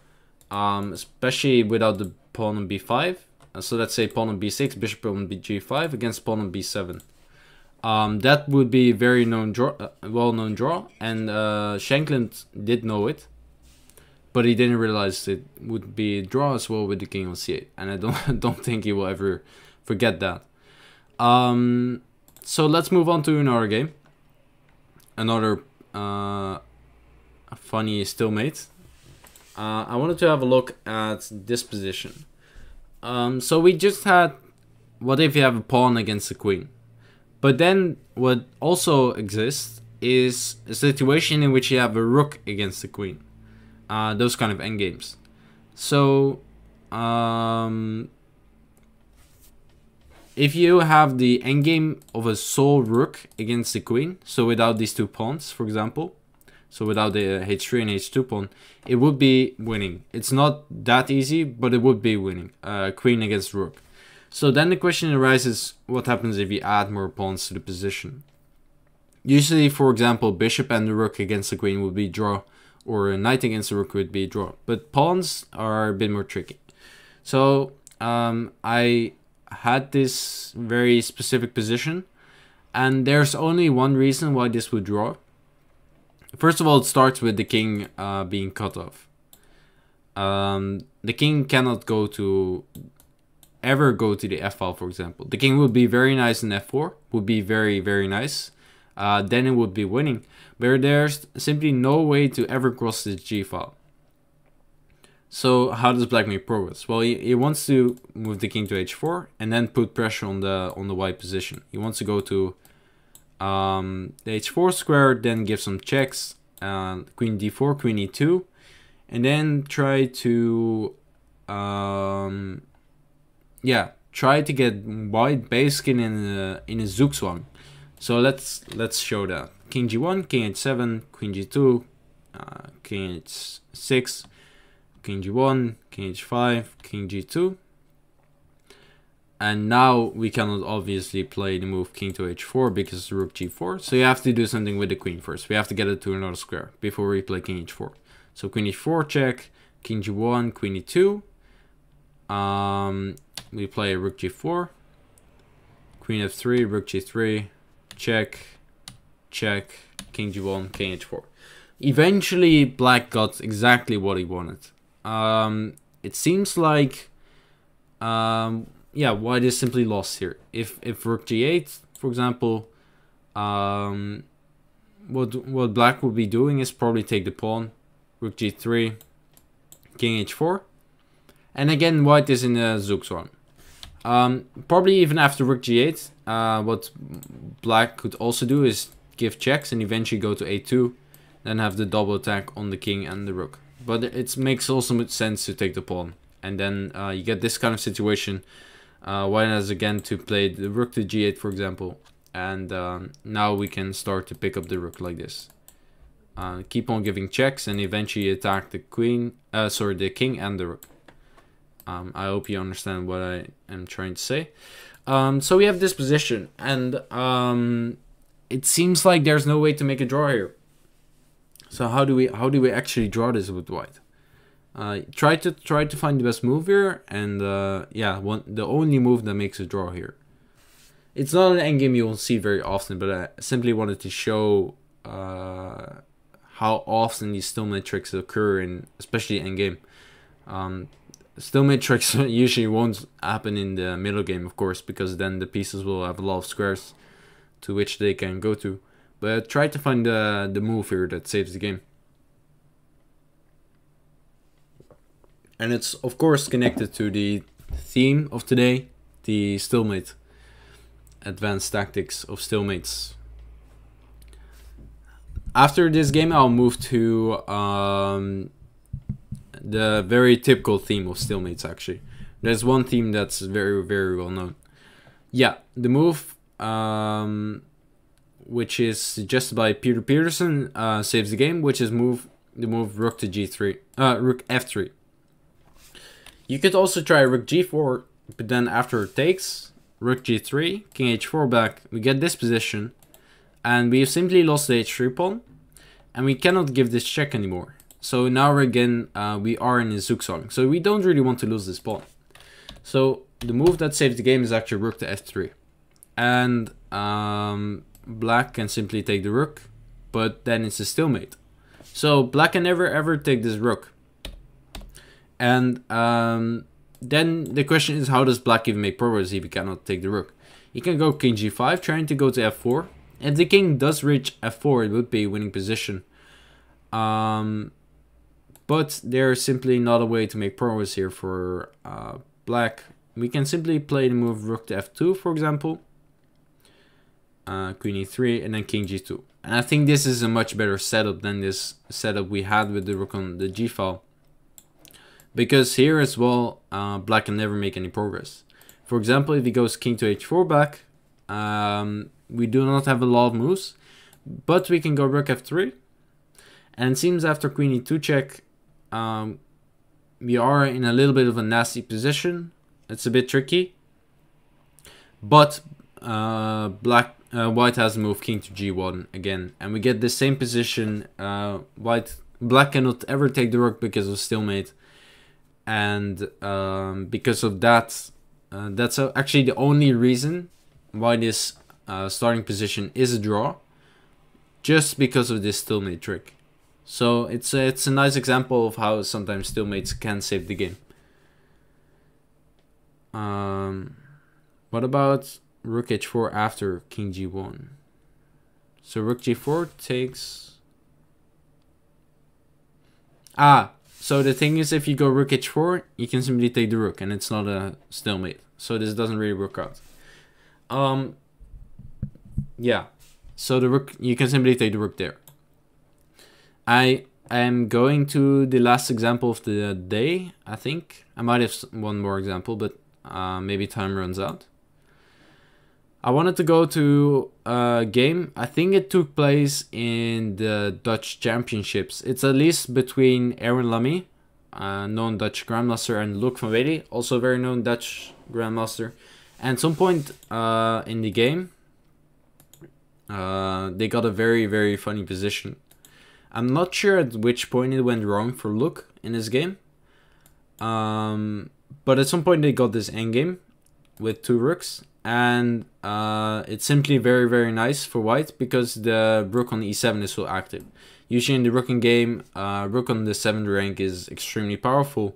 um, especially without the pawn on b5. Uh, so let's say pawn on b6, bishop on g5 against pawn on b7. Um, that would be a very known draw, uh, well-known draw, and uh, Shankland did know it, but he didn't realize it would be a draw as well with the king on c8, and I don't don't think he will ever forget that. Um, so let's move on to another game, another uh, funny stalemate. Uh, I wanted to have a look at this position. Um, so we just had, what if you have a pawn against the queen? But then what also exists is a situation in which you have a rook against the queen. Uh, those kind of endgames. So, um, if you have the endgame of a sole rook against the queen, so without these two pawns, for example, so without the h3 and h2 pawn, it would be winning. It's not that easy, but it would be winning. Uh, queen against rook. So then the question arises, what happens if you add more pawns to the position? Usually, for example, bishop and the rook against the queen would be draw, or a knight against the rook would be draw. But pawns are a bit more tricky. So um, I had this very specific position, and there's only one reason why this would draw. First of all, it starts with the king uh, being cut off. Um, the king cannot go to ever go to the f file, for example. The king would be very nice in f4, would be very, very nice. Uh, then it would be winning. But there's simply no way to ever cross this g file. So how does black make progress? Well, he, he wants to move the king to h4 and then put pressure on the on the white position. He wants to go to um, the h4 square, then give some checks, uh, queen d4, queen e2, and then try to, um, yeah, try to get white basically in a, in a zugzwang. So let's let's show that. King g1, king h7, queen g2, uh, king h6, king g1, king h5, king g2. And now we cannot obviously play the move king to h4 because it's rook g4. So you have to do something with the queen first. We have to get it to another square before we play king h4. So queen e4 check, king g1, queen e2. Um, we play rook g4, queen f3, rook g3, check, check, king g1, king h4. Eventually, black got exactly what he wanted. Um, it seems like, um, yeah, white is simply lost here. If if rook g8, for example, um, what what black would be doing is probably take the pawn, rook g3, king h4, and again white is in a zugzwang. Um, probably even after rook g8, uh, what black could also do is give checks and eventually go to a2 then have the double attack on the king and the rook. But it makes also much sense to take the pawn. And then uh, you get this kind of situation. Uh, white has again to play the rook to g8 for example. And um, now we can start to pick up the rook like this. Uh, keep on giving checks and eventually attack the queen, uh, sorry, the king and the rook. Um, I hope you understand what I am trying to say. Um, so we have this position and um, it seems like there's no way to make a draw here. So how do we how do we actually draw this with white? Uh, try to try to find the best move here, and uh, yeah, one the only move that makes a draw here. It's not an endgame you will see very often, but I simply wanted to show uh, how often these stalemate tricks occur in especially endgame. Um, tricks usually won't happen in the middle game, of course, because then the pieces will have a lot of squares to which they can go to. But try to find the, the move here that saves the game. And it's of course connected to the theme of today, the stalemate. Advanced tactics of stalemates. After this game I'll move to um, the very typical theme of stalemates actually. There's one theme that's very very well known. Yeah, the move um, which is suggested by Peter Peterson, uh, saves the game, which is move the move rook to g3, uh, rook f3. You could also try rook g4, but then after it takes, rook g3, king h4 back, we get this position, and we have simply lost the h3 pawn, and we cannot give this check anymore. So now again, uh, we are in a zugzwang, so we don't really want to lose this pawn. So the move that saves the game is actually rook to f3. And um, black can simply take the rook, but then it's a stalemate. So black can never ever take this rook. And um, then the question is how does black even make progress if he cannot take the rook? He can go king g5 trying to go to f4. If the king does reach f4 it would be a winning position. Um, but there's simply not a way to make progress here for uh, black. We can simply play the move rook to f2 for example uh, queen e3, and then king g2. And I think this is a much better setup than this setup we had with the rook on the g file. Because here as well, uh, black can never make any progress. For example, if he goes king to h4 back, um, we do not have a lot of moves, but we can go rook f3. And it seems after queen e2 check, um, we are in a little bit of a nasty position. It's a bit tricky. But uh, black uh, white has moved king to g1 again and we get the same position uh, white black cannot ever take the rook because of stalemate and um, because of that uh, that's actually the only reason why this uh, starting position is a draw. Just because of this stalemate trick. So it's a, it's a nice example of how sometimes stalemates can save the game. Um, what about rook h4 after king g1. So rook g4 takes... Ah, so the thing is if you go rook h4, you can simply take the rook and it's not a stalemate. So this doesn't really work out. Um, yeah, so the rook, you can simply take the rook there. I am going to the last example of the day, I think. I might have one more example, but uh, maybe time runs out. I wanted to go to a game. I think it took place in the Dutch Championships. It's at least between Erwin l'Ami, a known Dutch Grandmaster, and Luc van Wely, also a very known Dutch Grandmaster. And some point uh, in the game, uh, they got a very, very funny position. I'm not sure at which point it went wrong for Luc in this game. Um, but at some point they got this endgame with two rooks. And uh, it's simply very, very nice for white because the rook on e7 is so active. Usually in the rook endgame, uh, rook on the 7th rank is extremely powerful.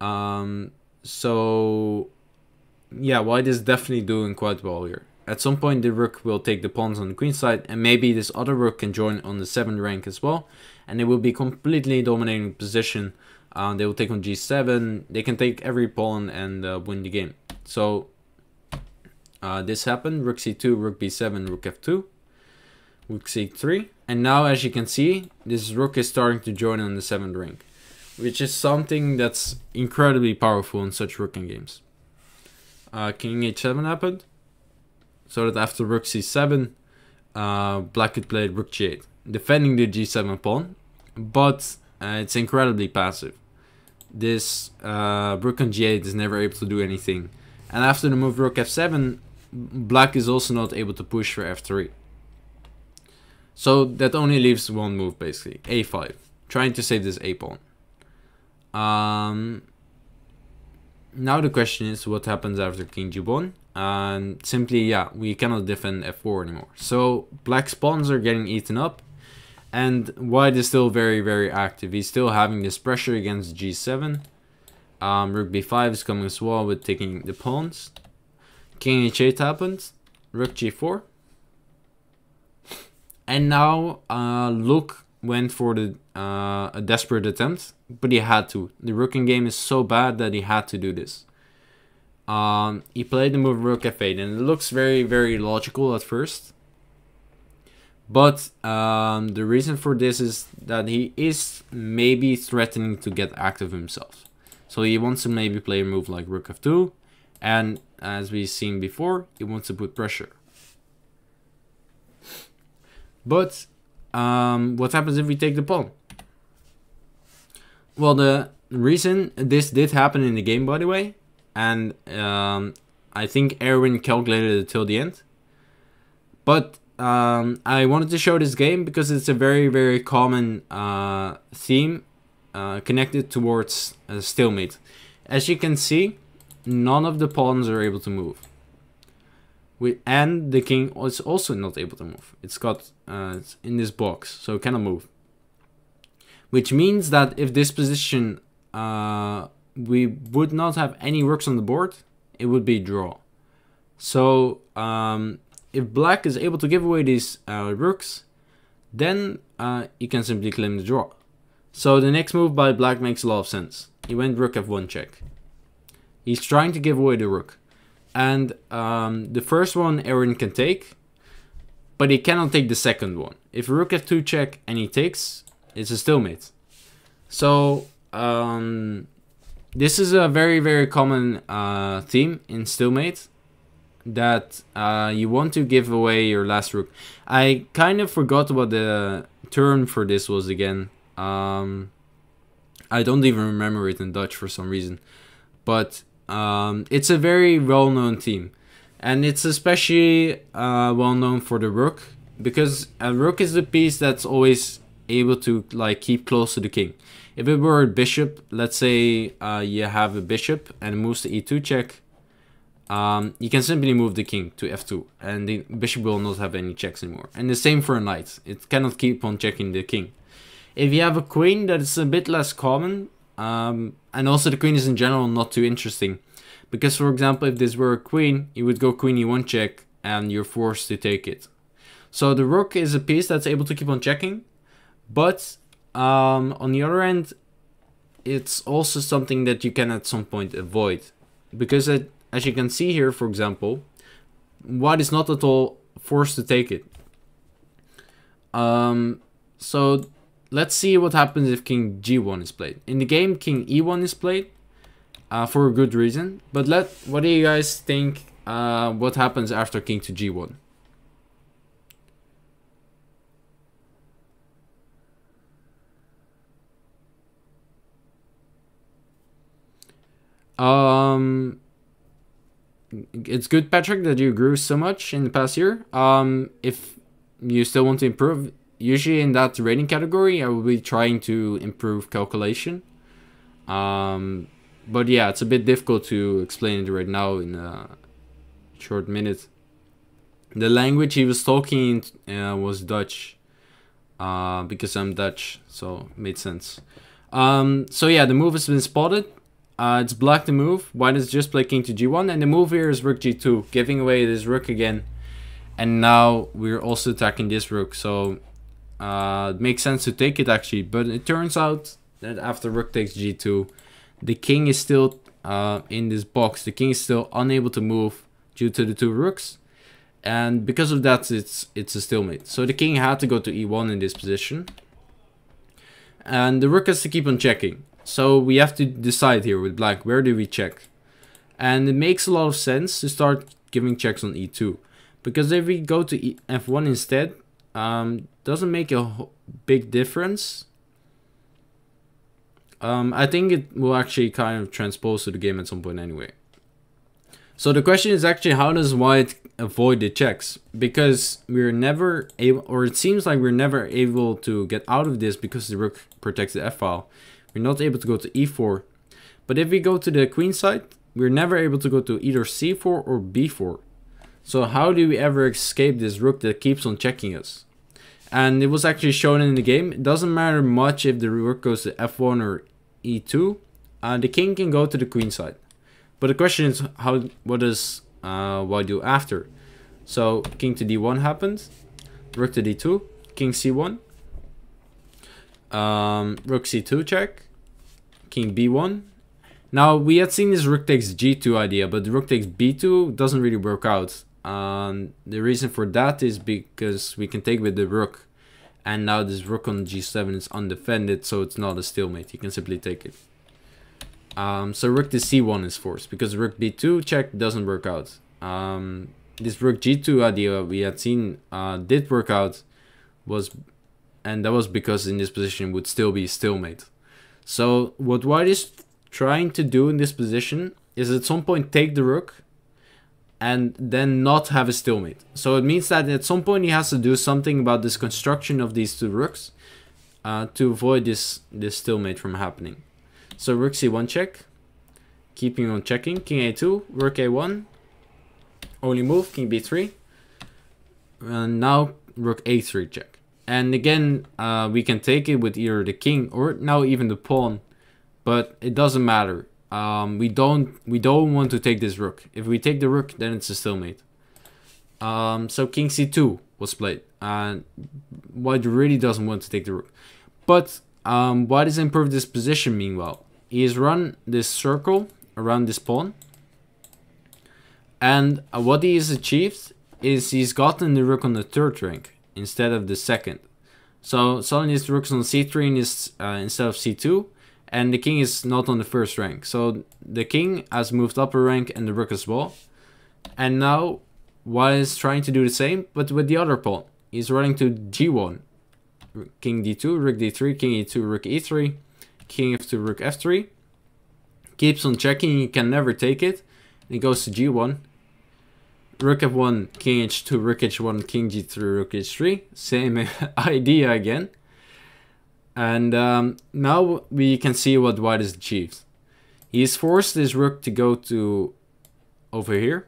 Um, so, yeah, white is definitely doing quite well here. At some point the rook will take the pawns on the queen side and maybe this other rook can join on the 7th rank as well. And they will be completely dominating position. Uh, they will take on g7. They can take every pawn and uh, win the game. So uh, this happened. Rook c2, rook b7, rook f2. Rook c3. And now as you can see, this rook is starting to join on the 7th rank. Which is something that's incredibly powerful in such rook endgames. Uh, king h7 happened so that after rook c7, uh, black could play rook g8, defending the g7 pawn, but uh, it's incredibly passive. This uh, rook on g8 is never able to do anything. And after the move rook f7, black is also not able to push for f3. So that only leaves one move basically, a5, trying to save this a pawn. Um, now the question is what happens after king g1 and simply yeah we cannot defend f4 anymore. So black's pawns are getting eaten up. And white is still very very active. He's still having this pressure against g7 um, rook b5 is coming as well with taking the pawns king h8 happens rook g4 and now uh, Luc went for the uh, a desperate attempt but he had to the rook endgame is so bad that he had to do this um, he played the move rook f8, and it looks very, very logical at first. But um, the reason for this is that he is maybe threatening to get active himself. So he wants to maybe play a move like rook f2, and as we've seen before, he wants to put pressure. But um, what happens if we take the pawn? Well, the reason this did happen in the game, by the way, and um, I think Erwin calculated it till the end. But um, I wanted to show this game because it's a very very common uh, theme uh, connected towards a stalemate. As you can see, none of the pawns are able to move. We, and the king is also not able to move. It's got uh, it's in this box, so it cannot move. Which means that if this position uh, we would not have any rooks on the board, it would be draw. So um, if black is able to give away these uh, rooks, then uh, you can simply claim the draw. So the next move by black makes a lot of sense. He went rook f1 check. He's trying to give away the rook. And um, the first one Erwin can take, but he cannot take the second one. If rook f2 check and he takes, it's a stalemate. So um, this is a very, very common uh, theme in Stalemate that uh, you want to give away your last rook. I kind of forgot what the term for this was again. Um, I don't even remember it in Dutch for some reason. But um, it's a very well-known theme. And it's especially uh, well-known for the rook. Because a rook is the piece that's always able to like keep close to the king. If it were a bishop, let's say uh, you have a bishop and moves to e2 check, um, you can simply move the king to f2 and the bishop will not have any checks anymore. And the same for a knight, it cannot keep on checking the king. If you have a queen that is a bit less common, um, and also the queen is in general not too interesting. Because for example, if this were a queen, you would go queen e1 check and you're forced to take it. So the rook is a piece that's able to keep on checking, but um, on the other end, it's also something that you can at some point avoid. Because it, as you can see here, for example, white is not at all forced to take it. Um, so let's see what happens if king g1 is played. In the game, king e1 is played uh, for a good reason. But let what do you guys think uh, what happens after king to g1? Um, it's good, Patrick, that you grew so much in the past year. Um, if you still want to improve, usually in that rating category, I will be trying to improve calculation. Um, but yeah, it's a bit difficult to explain it right now in a short minute. The language he was talking uh, was Dutch, uh, because I'm Dutch, so made sense. Um, so yeah, the move has been spotted. Uh, it's black to move, white is just play king to g1, and the move here is rook g2, giving away this rook again. And now we're also attacking this rook, so uh, it makes sense to take it actually. But it turns out that after rook takes g2, the king is still uh, in this box. The king is still unable to move due to the two rooks. And because of that, it's it's a stalemate. So the king had to go to e1 in this position. And the rook has to keep on checking. So we have to decide here with black, where do we check? And it makes a lot of sense to start giving checks on e2. Because if we go to e f1 instead, um, doesn't make a big difference. Um, I think it will actually kind of transpose to the game at some point anyway. So the question is actually how does white avoid the checks? Because we're never able, or it seems like we're never able to get out of this because the rook protects the f-file. We're not able to go to e4. But if we go to the queen side, we're never able to go to either c4 or b4. So how do we ever escape this rook that keeps on checking us? And it was actually shown in the game. It doesn't matter much if the rook goes to f1 or e2. Uh, the king can go to the queen side. But the question is, how? what does uh, white do after? So king to d1 happens. Rook to d2. King c1. Um, rook c2 check king b1. Now, we had seen this rook takes g2 idea, but the rook takes b2 doesn't really work out. Um, the reason for that is because we can take with the rook, and now this rook on g7 is undefended, so it's not a stalemate. You can simply take it. Um, so rook to c1 is forced, because rook b2 check doesn't work out. Um, this rook g2 idea we had seen uh, did work out, was, and that was because in this position would still be stalemate. So what white is trying to do in this position is at some point take the rook and then not have a stalemate. So it means that at some point he has to do something about this construction of these two rooks uh, to avoid this, this stalemate from happening. So rook c1 check, keeping on checking, king a2, rook a1, only move, king b3, and now rook a3 check. And again, uh, we can take it with either the king or now even the pawn, but it doesn't matter. Um, we don't we don't want to take this rook. If we take the rook, then it's a stalemate. Um, so king c2 was played, and white really doesn't want to take the rook. But um, white has improved this position. Meanwhile, he has run this circle around this pawn, and what he has achieved is he's gotten the rook on the third rank instead of the second. So suddenly this rook is on c3 is, uh, instead of c2, and the king is not on the first rank. So the king has moved up a rank and the rook as well. And now white is trying to do the same, but with the other pawn. He's running to g1. King d2, rook d3, king e2, rook e3, king f2, rook f3. Keeps on checking, he can never take it. He goes to g1, rook f1, king h2, rook h1, king g3, rook h3. Same idea again. And um, now we can see what white has achieved. He's forced his rook to go to over here.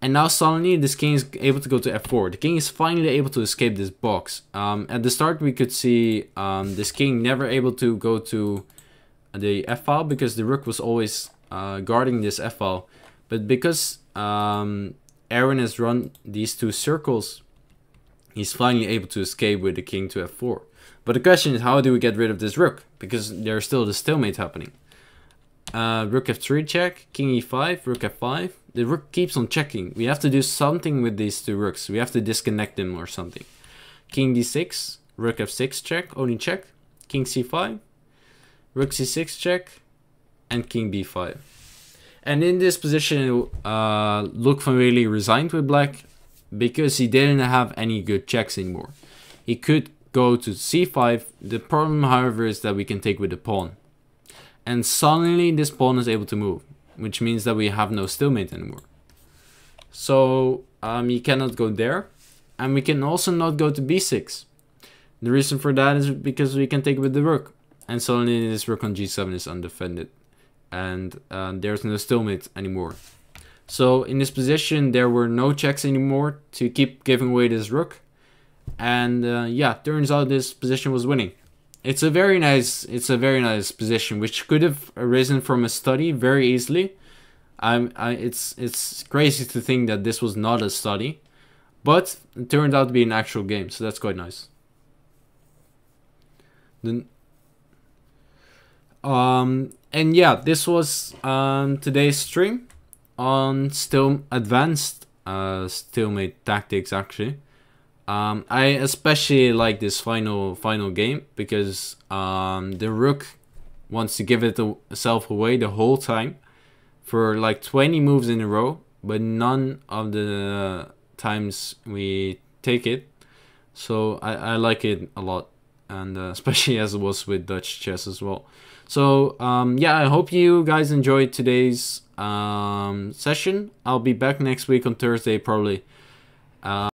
And now suddenly this king is able to go to f4. The king is finally able to escape this box. Um, at the start we could see um, this king never able to go to the f-file because the rook was always uh, guarding this f-file. But because um, Erwin has run these two circles, he's finally able to escape with the king to f4. But the question is, how do we get rid of this rook? Because there's still the stalemate happening. Uh, rook f3 check, king e5, rook f5. The rook keeps on checking. We have to do something with these two rooks. We have to disconnect them or something. King d6, rook f6 check, only check. King c5, rook c6 check, and king b5. And in this position, uh, Luc really resigned with black because he didn't have any good checks anymore. He could go to c5. The problem, however, is that we can take with the pawn. And suddenly this pawn is able to move, which means that we have no stalemate anymore. So um, you cannot go there. And we can also not go to b6. The reason for that is because we can take with the rook. And suddenly this rook on g7 is undefended. And uh, there's no stalemate anymore. So in this position, there were no checks anymore to keep giving away this rook. And uh, yeah, turns out this position was winning. It's a very nice, it's a very nice position, which could have arisen from a study very easily. I'm, I, it's, it's crazy to think that this was not a study, but it turned out to be an actual game, so that's quite nice. Then, um, and yeah, this was um, today's stream on still advanced uh, stalemate tactics actually. Um, I especially like this final final game because um, the rook wants to give it itself away the whole time for like 20 moves in a row, but none of the times we take it. So I, I like it a lot, and uh, especially as it was with Dutch chess as well. So um, yeah, I hope you guys enjoyed today's um, session. I'll be back next week on Thursday probably. Uh,